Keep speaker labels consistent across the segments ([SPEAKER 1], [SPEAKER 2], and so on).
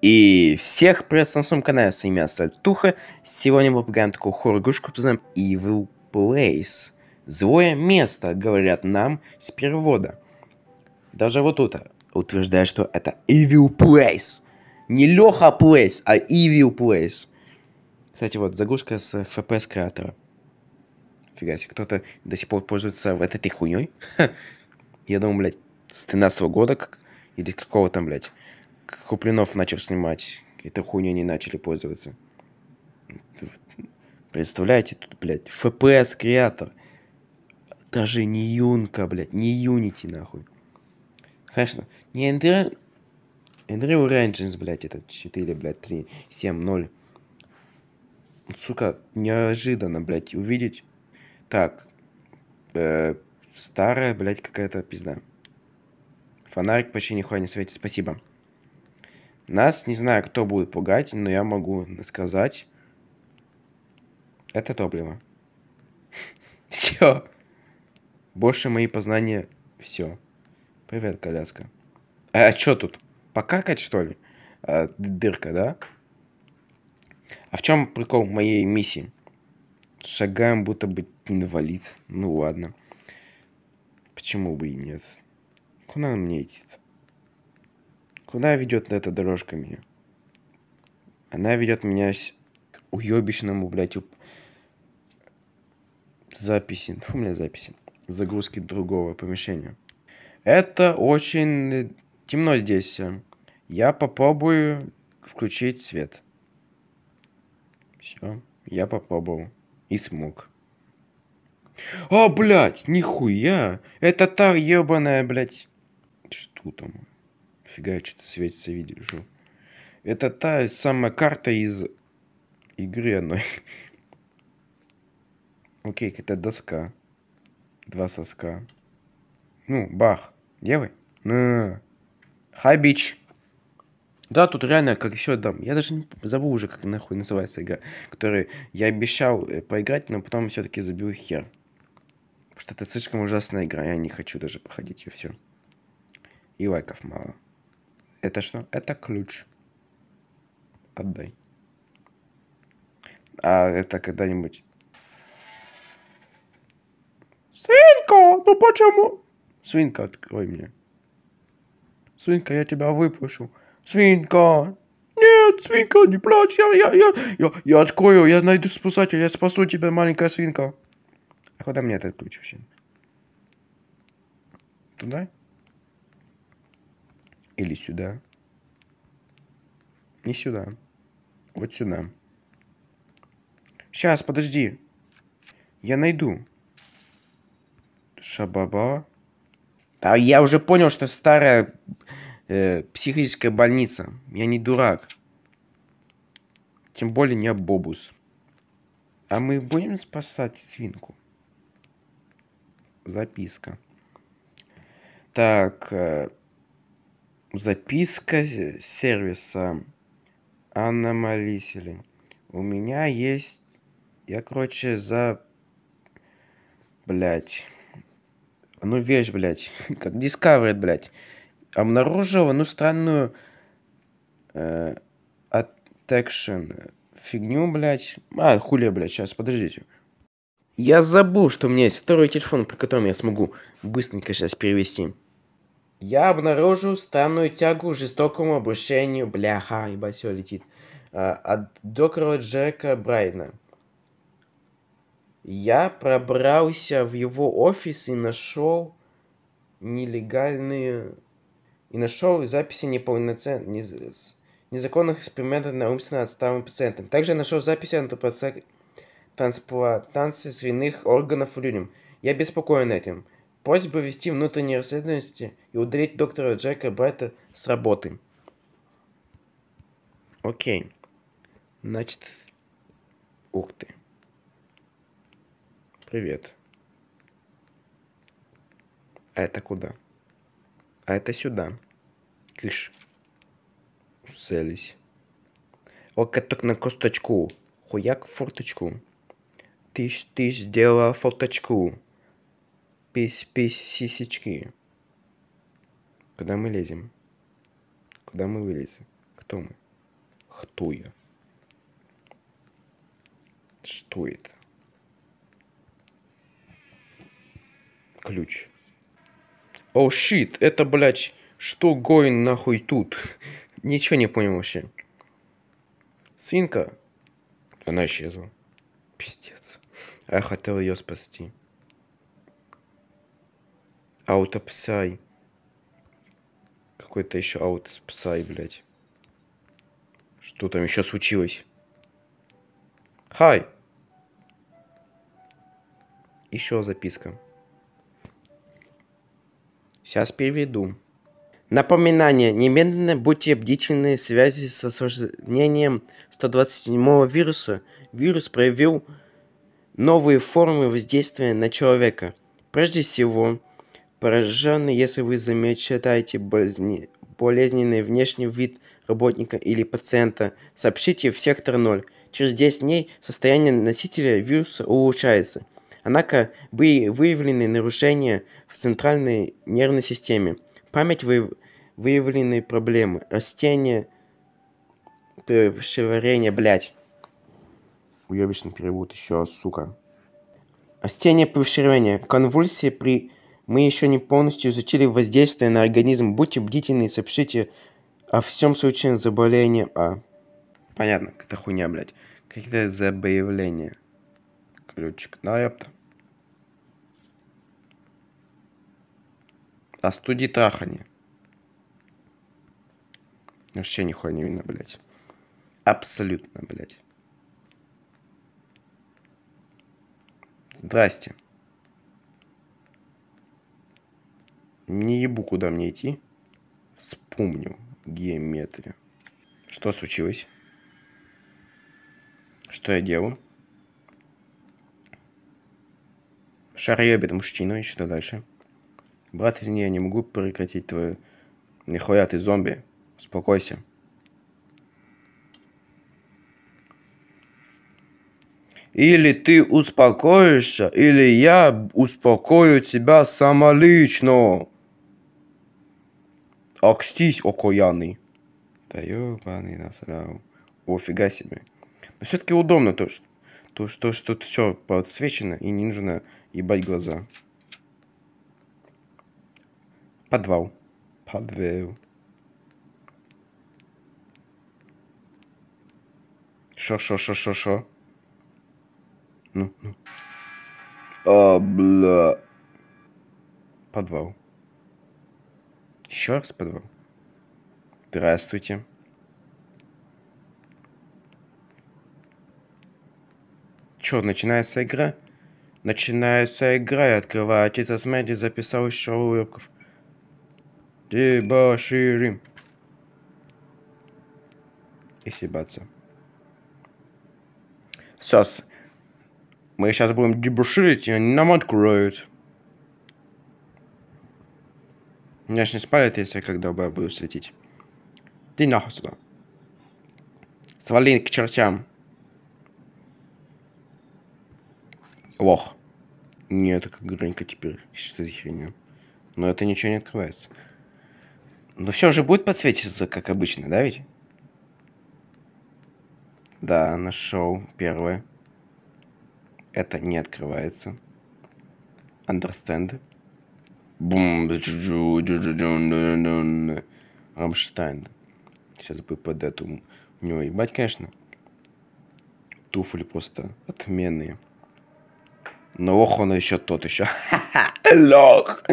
[SPEAKER 1] И всех привет на своем канале, с вами Сальтуха. Сегодня мы погаем такую хоррор-игрушку, называем Evil Place. Злое место, говорят нам с перевода. Даже вот тут утверждает, что это Evil Place. Не Леха Place, а Evil Place. Кстати, вот загрузка с FPS креатора. Фига себе, кто-то до сих пор пользуется вот этой хуйней. Я думаю, блядь, с 13 года, как... или какого там, блядь, Куплинов начал снимать. Этой хуйней не начали пользоваться. Представляете, тут, блядь, FPS креатор. Даже не Юнка, блядь, не Unity, нахуй. Конечно, не Unreal, Unreal Engines, блядь, это 4, блядь, 3, 7, 0. Сука, неожиданно, блядь, увидеть. Так, э, старая, блядь, какая-то пизда. Фонарик почти нихуя не светит, спасибо. Нас, не знаю, кто будет пугать, но я могу сказать. Это топливо. Все. Больше мои познания. Все. Привет, коляска. А, а что тут? Покакать, что ли? А, дырка, да? А в чем прикол моей миссии? Шагаем, будто бы инвалид. Ну ладно. Почему бы и нет? Куда мне идти? Куда ведет эта дорожка меня? Она ведет меня к уебищному, блядь, уп... записи. Фу, меня записи. Загрузки другого помещения. Это очень темно здесь. Я попробую включить свет. Все, я попробовал. И смог. А, блядь, нихуя. Это та ебаная, блядь. Что там? Фига, что-то светится, вижу. Это та самая карта из игры одной. Окей, это доска. Два соска. Ну, бах. Делай. На. Хай. Да, тут реально, как все там. Я даже не забыл уже, как нахуй называется игра. Которую я обещал э, поиграть, но потом все-таки забил хер. Потому что это слишком ужасная игра. Я не хочу даже проходить ее все. И лайков мало. Это что? Это ключ. Отдай. А это когда-нибудь... Свинка! Ну почему? Свинка, открой мне. Свинка, я тебя выпущу. Свинка! Нет, свинка, не плачь, я, я, я, я, я открою, я найду спасателя, я спасу тебя, маленькая свинка. А куда мне этот ключ вообще? Туда? Или сюда. Не сюда. Вот сюда. Сейчас, подожди. Я найду. Шабаба. Да я уже понял, что старая э, психическая больница. Я не дурак. Тем более не Бобус. А мы будем спасать свинку? Записка. Так. Э, записка сервиса Анна Малисели. У меня есть... Я, короче, за... Блять. Ну, вещь, блядь. Как Discovery, блядь. Обнаружил одну странную... Э, attraction. Фигню, блядь. А, хули, блядь, сейчас, подождите. Я забыл, что у меня есть второй телефон, при котором я смогу быстренько сейчас перевести. Я обнаружил странную тягу к жестокому обращению, бляха, ебать, все летит, а, от доктора Джека Брайна. Я пробрался в его офис и нашел нелегальные... И нашел записи неполноценных, незаконных экспериментов на умственно отсталым пациентам. Также нашел записи трансплантации свиных органов людям. Я беспокоен этим. Просьба вести внутренние расследования и удалить доктора Джека Брайта с работы. Окей. Значит, ух ты. Привет. А это куда? А это сюда. Кыш. Целись. Ока только на косточку. Хуяк форточку. Ты, ты сделала фоточку пись, пись, сисечки. Куда мы лезем? Куда мы вылезем? Кто мы? Кто я? Что это? Ключ. О, щит, это, блядь, что гоин нахуй тут? Ничего не понял вообще. Свинка. Она исчезла. Пиздец. А я хотел ее спасти. Аутопсай. Какой-то еще аутопсай, блядь. Что там еще случилось? Хай. Еще записка. Сейчас переведу. Напоминание. Немедленно будьте бдительны в связи с осложнением 127 вируса. Вирус проявил новые формы воздействия на человека. Прежде всего, пораженный, если вы замечаете болезни, болезненный внешний вид работника или пациента, сообщите в сектор 0. Через 10 дней состояние носителя вируса улучшается. Однако были выявлены нарушения в центральной нервной системе. Память вы, выявлены проблемы. Растение, пищеварение, блядь. Уебищный перевод еще, сука. Растение пищеварения. Конвульсии при... Мы еще не полностью изучили воздействие на организм. Будьте бдительны и сообщите о всем случае заболевания А. Понятно, какая-то хуйня, блядь. Какие-то заболевания. Ключик. Да, ёпта. А студии трахани. Вообще нихуя не видно, блядь. Абсолютно, блядь. Здрасте. Не ебу, куда мне идти. Вспомнил геометрию. Что случилось? Что я делаю? Шароебит мужчину, и что дальше? Брат, извини, я не могу прекратить твою... Нихуя ты зомби. Успокойся. Или ты успокоишься, или я успокою тебя самолично. Окстись, окоянный. Да ёбаный насрал. Офига себе. Но все-таки удобно то, что, то, что, что все подсвечено и не нужно ебать глаза. Подвал. Подвал. Шо, шо, шо, шо, шо. Ну, ну. А, бля. Подвал. Еще раз подвал. Здравствуйте. Чё, начинается игра? Начинается игра, и открываете, смотрите, записал еще улыбков. Дебоширим. И съебаться. Сейчас. Мы сейчас будем дебоширить, и они нам откроют. Меня ж не спалят, если я когда бы буду светить. Ты нахуй сюда. Свали к чертям. Лох. Нет, это как гренька теперь. Что за херня? Но это ничего не открывается. Но все же будет подсветиться, как обычно, да ведь? Да, нашел первое. Это не открывается. Understand. Бум. Рамштайн. Сейчас бы под эту... У него ебать, конечно. Туфли просто отменные. Но ох, он еще тот еще. Лох.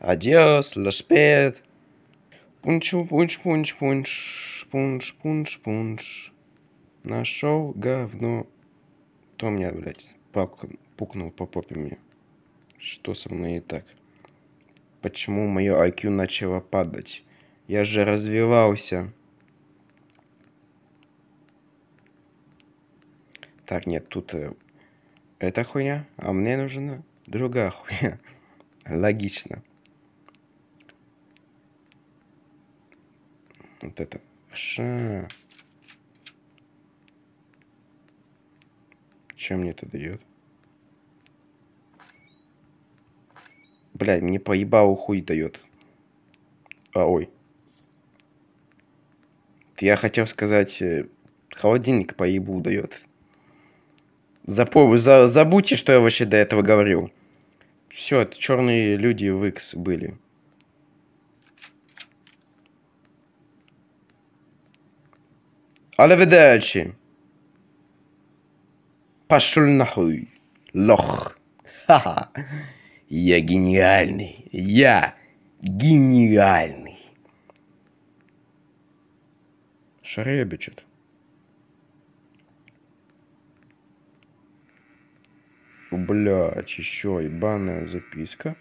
[SPEAKER 1] Адиос, лашпет. Пунчу, пунч, пунч, пунч, пунч, пунч, пунч. Нашел говно. То меня, блядь, пукнул по попе мне. Что со мной не так? Почему мое IQ начало падать? Я же развивался. Так, нет, тут э, эта хуйня, а мне нужна другая хуйня. Логично. Вот это. Ша. Чем мне это дает? Блядь, мне поебал хуй дает. А, ой. Я хотел сказать, э, Холодильник по ебу дает. Запомни, за, забудьте, что я вообще до этого говорил. Все, это черные люди в X были. Аливидерчи. Пошел нахуй. Лох. Ха-ха. Я гениальный. Я гениальный. Шаребичет. Блять, еще ебаная записка.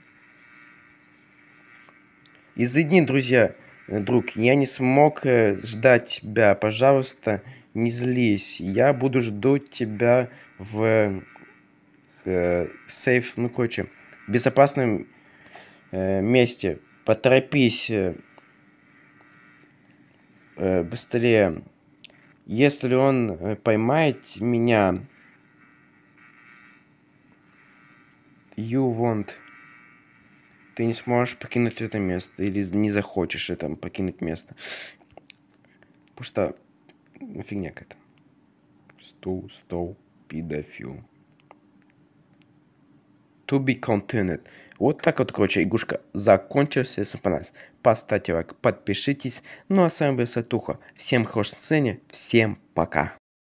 [SPEAKER 1] Извини, друзья, друг, я не смог э, ждать тебя. Пожалуйста, не злись. Я буду ждать тебя в э, сейф, ну, короче, безопасном э, месте. Поторопись э, э, быстрее. Если он поймает меня, you want, ты не сможешь покинуть это место или не захочешь это покинуть место. Потому что фигня какая-то. Стул, стол, педофил. To be continued. Вот так вот, короче, игрушка закончилась. Если понравилось, поставьте лайк, подпишитесь. Ну а с вами был Сатуха. Всем хорошей сцене, всем пока.